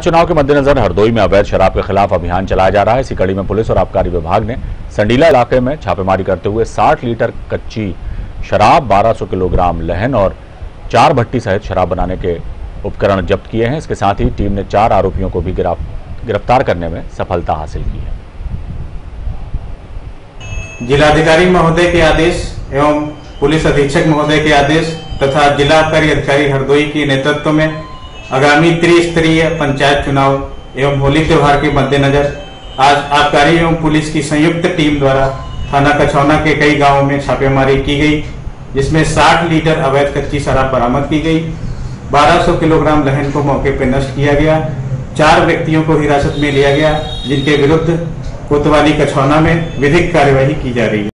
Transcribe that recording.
चुनाव के मद्देनजर हरदोई में अवैध शराब के खिलाफ अभियान चलाया जा रहा है। इसी कड़ी में पुलिस और आबकारी विभाग ने संडीला इलाके में छापेमारी करते हुए 60 लीटर कच्ची शराब 1200 किलोग्राम लहन और चार भट्टी सहित शराब बनाने के उपकरण जब्त किए हैं। इसके साथ ही टीम ने चार आरोपियों को भी गिरफ़्तार करने में सफलता हासिल की है। जिलाधिकारी महोदय के आदेश एवं पुलिस अधीक्षक महोदय के आदेश तथा जिला आबकारी अधिकारी हरदोई के नेतृत्व में आगामी त्रिस्तरीय पंचायत चुनाव एवं होली त्योहार के मद्देनजर आज आबकारी एवं पुलिस की संयुक्त टीम द्वारा थाना कछौना के कई गाँवों में छापेमारी की गई, जिसमें 60 लीटर अवैध कच्ची शराब बरामद की गई। 1200 किलोग्राम लहन को मौके पर नष्ट किया गया। चार व्यक्तियों को हिरासत में लिया गया, जिनके विरुद्ध कोतवाली कछौना में विधिक कार्यवाही की जा रही है।